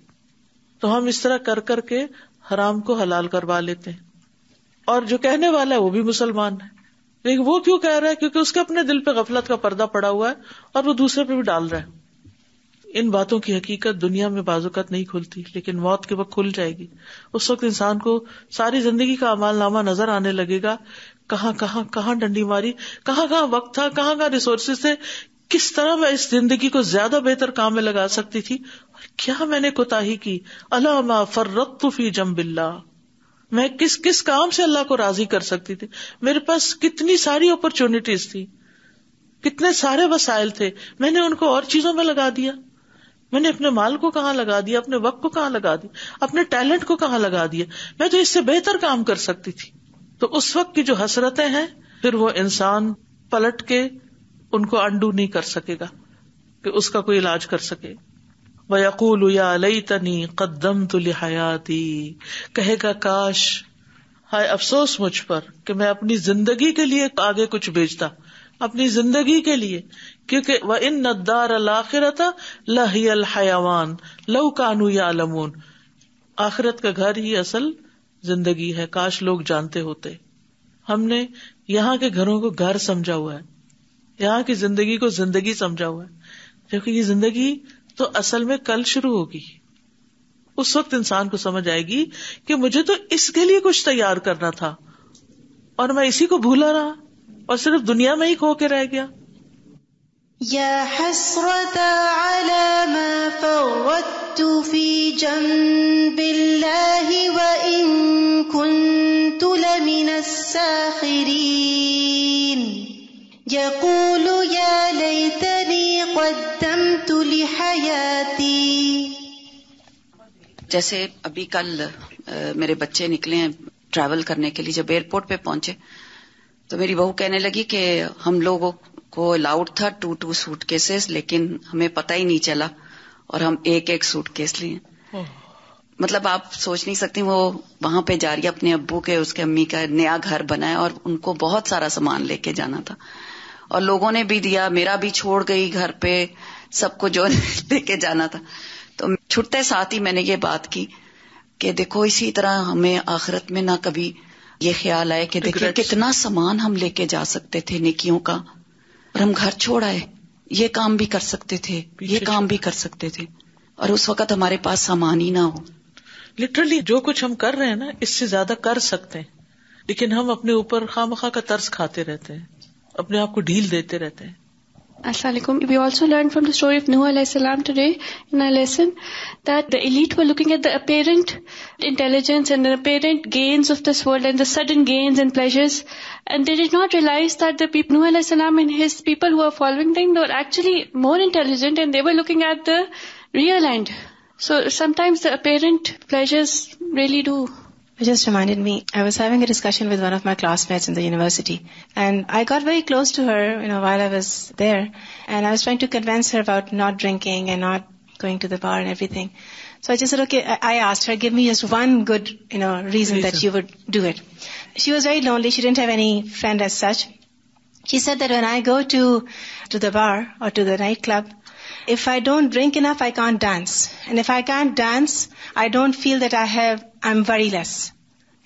तो हम इस तरह कर करके हराम को हलाल करवा लेते हैं। और जो कहने वाला है, वो भी मुसलमान है। लेकिन वो क्यों कह रहा है? क्योंकि उसके अपने दिल पे गफलत का पर्दा पड़ा हुआ है और वो दूसरे पे भी डाल रहा है। इन बातों की हकीकत दुनिया में बाजुकत नहीं खुलती, लेकिन मौत के वक्त खुल जाएगी। उस वक्त इंसान को सारी ज़िंदगी का अमाल नामा नज़र आने लगेगा। कहाँ कहाँ कहाँ डंडी मारी, कहाँ कहाँ वक्त था, कहाँ कहाँ रिसोर्सेज थे किस तरह मैं इस ज़िंदगी को ज़्यादा बेहतर काम में लगा सकती थी? और क्या मैंने कोताही की? अलामा जम बिल्ला मैं किस किस काम से अल्लाह को राज़ी कर सकती थी? मेरे पास कितनी सारी अपॉर्चुनिटीज़ थी। कितने सारे वसाइल थे। मैंने उनको और चीज़ों में लगा दिया। मैंने अपने माल को कहाँ लगा दिया? अपने वक्त को कहाँ लगा दिया? अपने टैलेंट को कहाँ लगा दिया? मैं तो इससे बेहतर काम कर सकती थी। तो उस वक्त की जो हसरतें हैं, फिर वो इंसान पलट के उनको अंडू नहीं कर सकेगा, कि उसका कोई इलाज कर सके। वयकूल या लई तनी कदम तुली हयाती कहेगा, काश, हाय, अफसोस मुझ पर कि मैं अपनी ज़िंदगी के लिए आगे कुछ बेचता अपनी ज़िंदगी के लिए, क्योंकि वह इन नदार आखिरत लहियल हयावान लव कानू या अलमून आखिरत का घर ही असल ज़िंदगी है, काश लोग जानते होते। हमने यहाँ के घरों को घर समझा हुआ है। यहाँ की ज़िंदगी को ज़िंदगी समझा हुआ है। क्योंकि ये ज़िंदगी तो असल में कल शुरू होगी। उस वक्त इंसान को समझ आएगी कि मुझे तो इसके लिए कुछ तैयार करना था। और मैं इसी को भूला रहा और सिर्फ़ दुनिया में ही खो के रह गया। साखिरीन। यकूलु या लैतनी कद्दमतु लिहयाती जैसे अभी कल आ, मेरे बच्चे निकले हैं ट्रैवल करने के लिए जब एयरपोर्ट पे पहुँचे तो मेरी बहू कहने लगी कि हम लोगों को अलाउड था टू टू सूट केसेस लेकिन हमें पता ही नहीं चला और हम एक एक सूट केस लिए मतलब आप सोच नहीं सकती वो वहाँ पे जा रही है अपने अब्बू के उसके अम्मी का नया घर बनाया और उनको बहुत सारा सामान लेके जाना था। और लोगों ने भी दिया मेरा भी छोड़ गई घर पे सबको जो लेके जाना था। तो छुट्टे साथ ही मैंने ये बात की कि देखो इसी तरह हमें आखिरत में ना कभी ये ख्याल आए कि देखिए कितना सामान हम लेके जा सकते थे निकियों का और हम घर छोड़ आए। ये काम भी कर सकते थे ये काम भी कर सकते थे। और उस वक्त हमारे पास सामान ही ना हो। लिटरली जो कुछ हम कर रहे हैं ना इससे ज़्यादा कर सकते हैं। लेकिन हम अपने ऊपर खामखा का तर्स खाते रहते हैं। अपने आप को ढील देते रहते हैं Assalamualaikum. We also learned from the story of Nuh alayhi salam today in our lesson that the elite were looking at the apparent intelligence and the apparent gains of this world and the sudden gains and pleasures. And they did not realize that the people, Nuh alayhi salam and his people who were following them were actually more intelligent and they were looking at the real end. So sometimes the apparent pleasures really do it just reminded me, I was having a discussion with one of my classmates in the university. And I got very close to her, you know, while I was there. And I was trying to convince her about not drinking and not going to the bar and everything. So I just said, okay, I asked her, give me just one good, you know, reason, reason. that you would do it. She was very lonely. She didn't have any friend as such. She said that when I go to, to the bar or to the nightclub, if I don't drink enough, I can't dance. And if I can't dance, I don't feel that I have, I'm very less.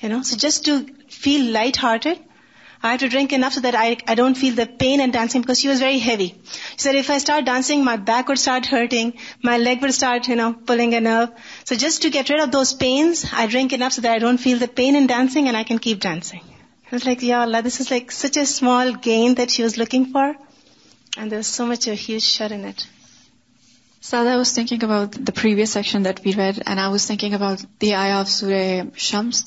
You know, so just to feel light-hearted, I have to drink enough so that I, I don't feel the pain in dancing because she was very heavy. She said if I start dancing, my back would start hurting, my leg would start, you know, pulling a nerve. So just to get rid of those pains, I drink enough so that I don't feel the pain in dancing and I can keep dancing. I was like, Ya Allah, this is like such a small gain that she was looking for. And there was so much a huge shut in it. Sada, I was thinking about the previous section that we read, and I was thinking about the ayah of Surah Shams,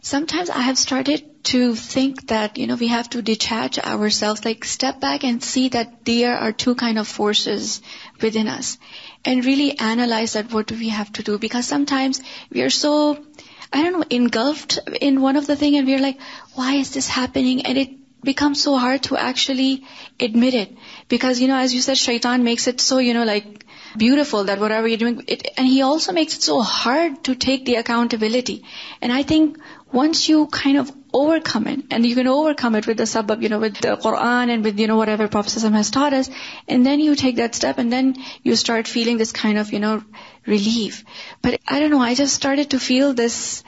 sometimes I have started to think that, you know, we have to detach ourselves, like step back and see that there are two kind of forces within us. And really analyze that what do we have to do, because sometimes we are so, I don't know, engulfed in one of the thing and we're like, why is this happening? And it becomes so hard to actually admit it. Because, you know, as you said, shaitan makes it so, you know, like beautiful that whatever you're doing, it, and he also makes it so hard to take the accountability. And I think once you kind of overcome it, and you can overcome it with the sabab, you know, with the Quran and with, you know, whatever Prophet has taught us, and then you take that step and then you start feeling this kind of, you know, relief. But I don't know, I just started to feel this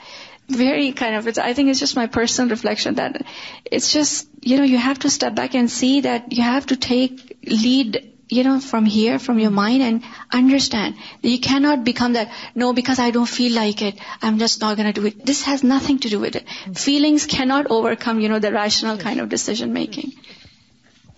very kind of, it's, I think it's just my personal reflection that it's just, you know, you have to step back and see that you have to take lead you know, from here, from your mind and understand that you cannot become that, no, because I don't feel like it, I'm just not going to do it. This has nothing to do with it. Mm-hmm. Feelings cannot overcome, you know, the rational kind of decision making.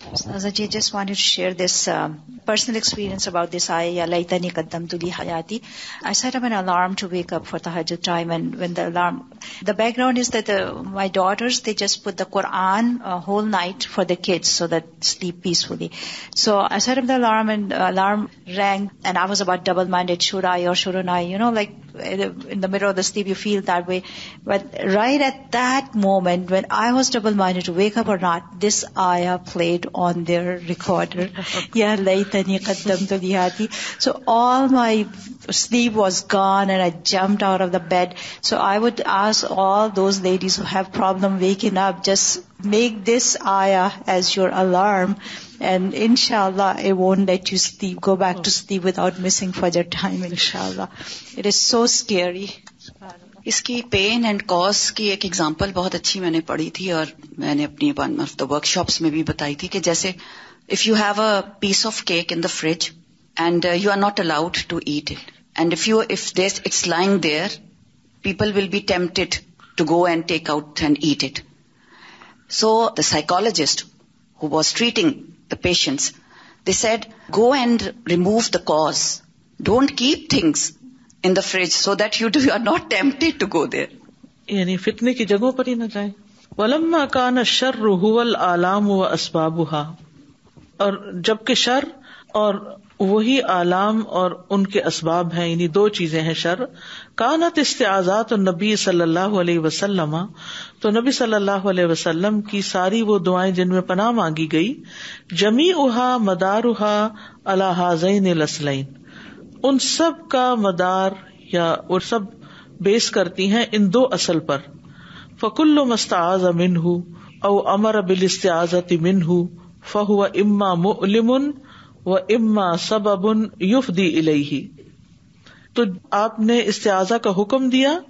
Sazaji, just wanted to share this um, personal experience about this ayah, Laytani qaddamtu li hayati. I set up an alarm to wake up for tahajjud time and when the alarm, the background is that the, my daughters, they just put the Quran uh, whole night for the kids so that sleep peacefully. So I set up the alarm and uh, alarm rang and I was about double minded, should I or shouldn't I? You know, like in the middle of the sleep you feel that way. But right at that moment when I was double minded to wake up or not, this ayah played on their recorder. Ya laytani qaddamtu lihati. So all my sleep was gone and I jumped out of the bed. So I would ask all those ladies who have problem waking up, just make this ayah as your alarm and inshallah it won't let you sleep, go back to sleep without missing fajr time inshallah. It is so scary. इसकी pen and cause की एक example बहुत अच्छी मैंने पढ़ी थी और मैंने अपनी वन ऑफ द वर्कशॉप्स में भी बताई थी कि जैसे if you have a piece of cake in the fridge and you are not allowed to eat it and if you if this it's lying there people will be tempted to go and take out and eat it. So the psychologist who was treating the patients, they said, go and remove the cause. Don't keep things in the fridge so that you, do, you are not tempted to go there. यानी फितने की जगहों पर ही न जाए वलम्मा कान sir हुवल आलाम व असबाबुहा और जबकि sir और वही आलाम और उनके असबाब हैं यानी दो चीज़ें हैं शर कानत इस्तेआजात नबी सल्लल्लाहु अलैहि वसल्लम तो नबी सल्लल्लाहु अलैहि वसल्लम की सारी वो दुआएँ जिनमें पनाह मांगी गई जमी उहा मदारुहा अला हाजैन लसलैन। उन सब का मदार या वो सब बेस करती हैं इन दो असल पर। फकुल्लो मस्ताज मिन हु औ अमर बिल इस्तेआजत मिन हु फहुआ इम्मा मुलिमुन व इम्मा सबबुन युफदी इलही। तो आपने इस्तेआजा का हुक्म दिया,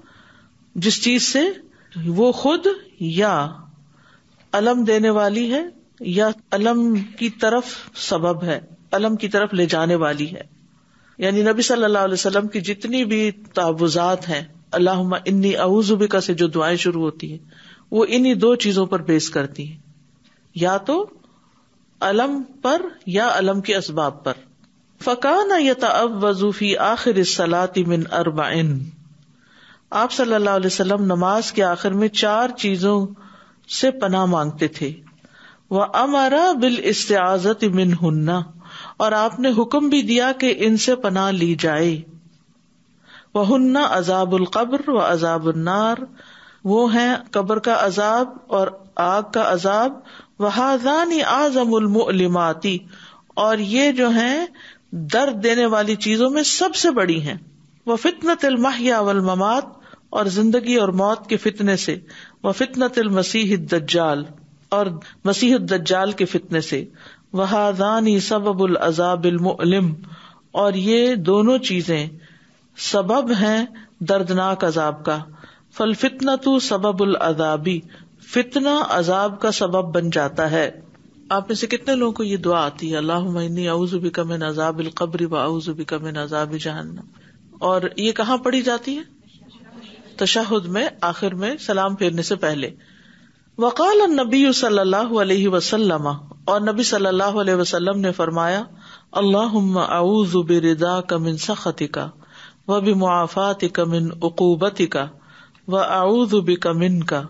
जिस चीज़ से वो खुद या अलम देने वाली है, या अलम की तरफ़ सबब है, अलम की तरफ़ ले जाने वाली है। यानी नबी सल्लल्लाहु अलैहि वसल्लम की जितनी भी ताबुजात हैं अल्लाह इन्नी अऊजुबिका से जो दुआएँ शुरू होती हैं, वो इन्हीं दो चीज़ों पर बेस करती हैं। या तो अलम पर या अलम के असबाब पर। फकाना यतअब वजूफी आखिर सलाती मिन अरबाइन। आप सल्लल्लाहु अलैहि वसल्लम नमाज़ के आखिर में चार चीज़ों से पनाह मांगते थे। वह अमारा बिल इस्तेआजत मिन हुन्ना और आपने हुक्म भी दिया कि इनसे पनाह ली जाए। वहुन्ना अजाबुल कब्र व अजाबुन्नार वो हैं कब्र का अजाब और आग का अजाब। वहाजानी आजमुल मुलिमाती और ये जो हैं दर्द देने वाली चीज़ों में सबसे बड़ी हैं। वह फितनत महया वल ममात, और ज़िंदगी और मौत के फितने से। वह फितनत मसीह दज्जाल, और मसीह दज्जाल के फितने से। वहादानी सबबुल अजाबिल मुलिम और ये दोनों चीज़ें सबब हैं दर्दनाक अजाब का। फल फितना तो सबबुल अजाबी, फितना अजाब का सबब बन जाता है। आप में से कितने लोगों को ये दुआ आती है? अल्लाह अऊजुबी कमिन अजाबिल कब्र व अऊजुबी कमिन अजाब जहन्नम। और ये कहाँ पढ़ी जाती है? तशाहुद में, आखिर में सलाम फेरने से पहले। वकाल नबी सल्लल्लाहु अलैहि वसल्लम, और नबी सल्लल्लाहु अलैहि वसल्लम ने फरमाया, अल्लाहुम्मा अऊज़ु बिरिदा का मिन सखतिका व बिमुआफातिका मिन उकूबतिका व अऊज़ु बिका मिनका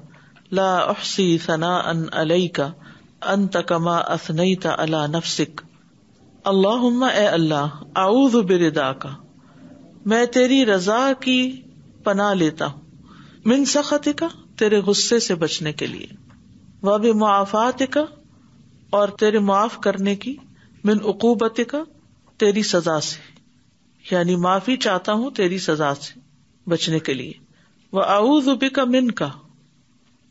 ला उहसी सनाअन अलैका अंत कमा असनैता अला नफ्सिक अल्लाहुम्मा ए अल्लाह अऊज़ु बिरिदा का मैं तेरी रजा की पना लेता हूँ मिन सखतिका तेरे गुस्से से बचने के लिए व बे मुआफात का और तेरे माफ़ करने की मिन उकूबत का तेरी सजा से यानी माफ़ी चाहता हूँ तेरी सजा से बचने के लिए वह आऊज का मिन का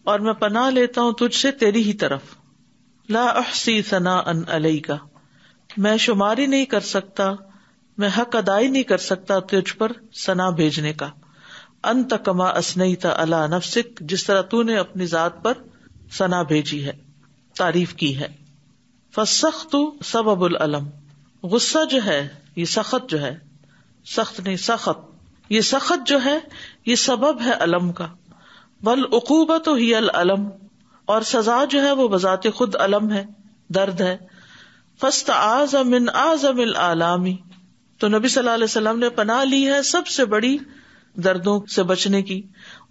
और मैं पनाह लेता हूँ तुझसे तेरी ही तरफ़ ला अहसी सना अन अलई का मैं शुमारी नहीं कर सकता, मैं हक अदाई नहीं कर सकता तुझ पर सना भेजने का। अंत कमा असनई अला नफसिक, जिस तरह तूने अपनी जात पर सना भेजी है, तारीफ़ की है। फसख्त सबबुल अलम। गुस्सा जो है, ये सख्त जो है। सख्त नहीं, सख्त। ये सख्त जो है, ये सबब है अलम का। वल उकूबत ही अल अलम। और सजा जो है वो बजाते खुद अलम है, दर्द है। फस्त आज़म इन आज़म आलामी। तो नबी सल्लल्लाहु ने पनाह ली है सबसे बड़ी दर्दों से बचने की,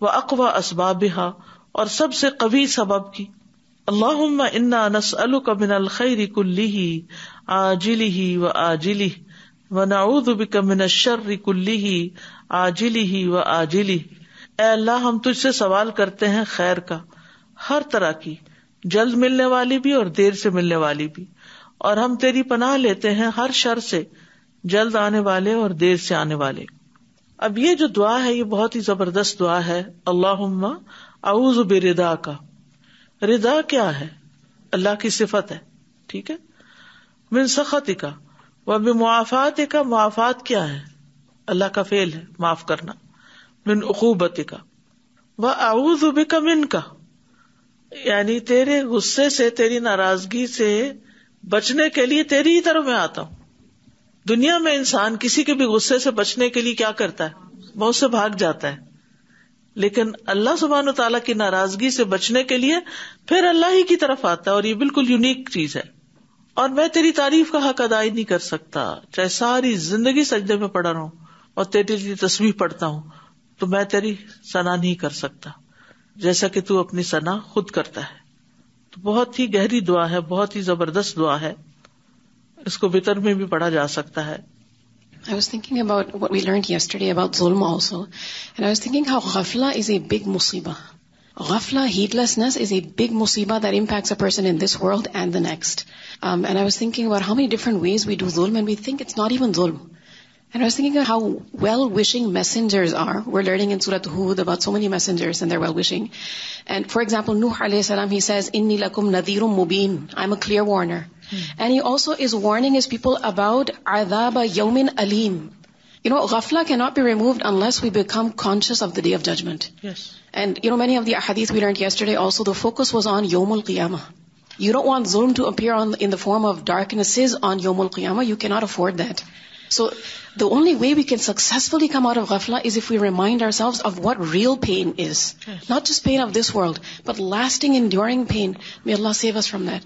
व अकवा असबाबिहा, और सबसे कवी सबब की। अल्लाहुम्मा इन्ना नसअलुका मिनल खैरि कुल्लिही, आजिलिही व आजिलिह, व नऊदु बिका मिनश शर्रि कुल्लिही, आजिलिही व आजिलिह। ए अल्लाह, हम तुझसे सवाल करते हैं खैर का। हर तरह की, जल्द मिलने वाली भी और देर से मिलने वाली भी। और हम तेरी पनाह लेते हैं हर शर से, जल्द आने वाले और देर से आने वाले। अब ये जो दुआ है, ये बहुत ही ज़बरदस्त दुआ है। अल्लाह आऊज बेरिदा का। रिदा क्या है? अल्लाह की सिफत है, ठीक है? मिन सखत का वह भी मुआफात का मुआफात क्या है? अल्लाह का फेल है, माफ़ करना। मिन उकूबत का वह आऊज बिका मिन का यानी तेरे गुस्से से, तेरी नाराज़गी से बचने के लिए तेरी ही तरफ़ मैं आता हूँ। दुनिया में इंसान किसी के भी गुस्से से बचने के लिए क्या करता है? बहुत से भाग जाता है। लेकिन अल्लाह सुबहान तला की नाराज़गी से बचने के लिए फिर अल्लाह ही की तरफ़ आता है और ये बिल्कुल यूनिक चीज़ है। और मैं तेरी तारीफ़ का हक अदाई नहीं कर सकता। चाहे सारी ज़िंदगी सजदे में पड़ा रहूँ और तेरी तस्वीर पढ़ता हूँ तो मैं तेरी सना नहीं कर सकता। जैसा कि तू अपनी सना खुद करता है तो बहुत ही गहरी दुआ है बहुत ही ज़बरदस्त दुआ है इसको वितर में भी पढ़ा जा सकता है I was thinking about what we learned yesterday about zulm also. And I was thinking how ghafla is a big musibah. Ghafla, heedlessness, is a big musibah that impacts a person in this world and the next. Um, and I was thinking about how many different ways we do zulm and we think it's not even zulm. And I was thinking of how well-wishing messengers are. We're learning in Surah Hud about so many messengers and their well-wishing. And for example, Nuh alayhi salam, he says, Inni lakum nadhirum mubin. I'm a clear warner. Hmm. And he also is warning his people about adhaba yawmin alim. You know, ghafla cannot be removed unless we become conscious of the day of judgment. Yes. And you know, many of the hadith we learned yesterday also, the focus was on yawmul qiyamah. You don't want zulm to appear on, in the form of darknesses on yawmul qiyamah. You cannot afford that. So the only way we can successfully come out of ghafla is if we remind ourselves of what real pain is. Yes. Not just pain of this world, but lasting, enduring pain. May Allah save us from that.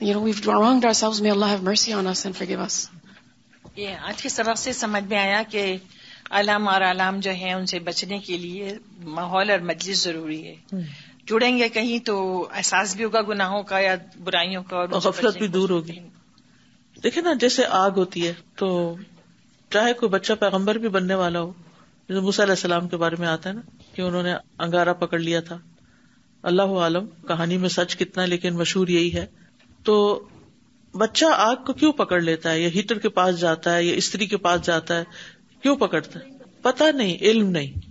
You know, we've wronged ourselves. May Allah have mercy on us and forgive us. ये आज की सबक से समझ में आया कि आलाम और आलाम जो है उनसे बचने के लिए माहौल और मजलिस जरूरी है जुड़ेंगे कहीं तो एहसास भी होगा गुनाहों का या बुराइयों का और उनसे गफलत बचने भी की दूर कोशिश होगी। देखिए ना, जैसे आग होती है तो चाहे कोई बच्चा पैगंबर भी बनने वाला हो, जैसे मूसा अलैहिस्सलाम के बारे में आता है ना, कि उन्होंने अंगारा पकड़ लिया था। अल्लाह आलम, कहानी में सच कितना, लेकिन मशहूर यही है। तो बच्चा आग को क्यों पकड़ लेता है? या हीटर के पास जाता है, या स्त्री के पास जाता है, क्यों पकड़ता है? पता नहीं, इल्म नहीं।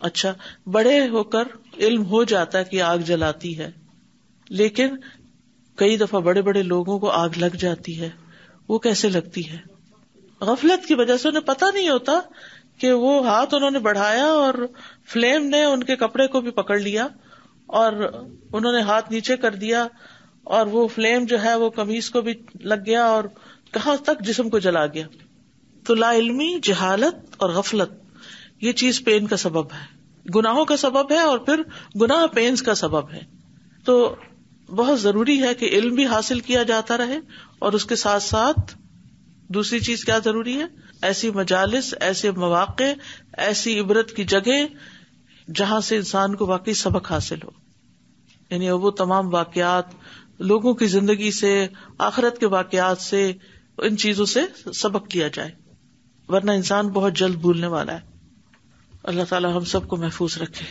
अच्छा बड़े होकर इल्म हो जाता है कि आग जलाती है, लेकिन कई दफ़ा बड़े बड़े लोगों को आग लग जाती है। वो कैसे लगती है? गफलत की वजह से उन्हें पता नहीं होता कि वो हाथ उन्होंने बढ़ाया और फ्लेम ने उनके कपड़े को भी पकड़ लिया और उन्होंने हाथ नीचे कर दिया और वो फ्लेम जो है वो कमीज को भी लग गया और कहाँ तक जिस्म को जला गया। तो लाइल्मी जहालत और गफलत, ये चीज़ पेन का सबब है। गुनाहों का सबब है और फिर गुनाह पेन्स का सबब है। तो बहुत ज़रूरी है कि इल्म भी हासिल किया जाता रहे और उसके साथ साथ दूसरी चीज़ क्या ज़रूरी है? ऐसी मजालिस, ऐसे मौके, ऐसी इबरत की जगह जहाँ से इंसान को वाकई सबक हासिल हो। यानी वो तमाम वाकयात, लोगों की ज़िंदगी से, आखिरत के वाकयात से, इन चीज़ों से सबक लिया जाए। वरना इंसान बहुत जल्द भूलने वाला है। अल्लाह ताला हम सबको महफूज रखे।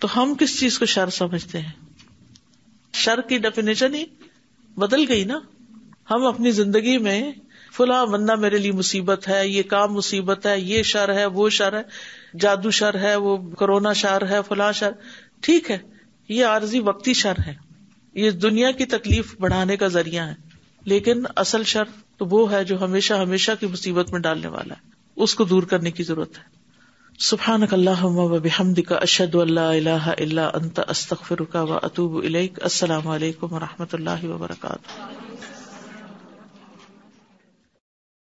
तो हम किस चीज़ को शर समझते हैं? शर की डेफिनेशन ही बदल गई ना। हम अपनी ज़िंदगी में, फुला बंदा मेरे लिए मुसीबत है, ये काम मुसीबत है, ये शर है, वो शर है, जादू शर है, वो कोरोना शर है, फुला शर। ठीक है, ये आरजी वक्ती शर है। ये दुनिया की तकलीफ़ बढ़ाने का ज़रिया है। लेकिन असल शर तो वो है जो हमेशा हमेशा की मुसीबत में डालने वाला है। उसको दूर करने की ज़रूरत है। सुबहानक बिहम्दिका अशहदु अल्ला अंत अस्तगफिरुका व अतूबु इलैक अस्सलाम वालेकुम व रहमतुल्लाहि व बरकातुहू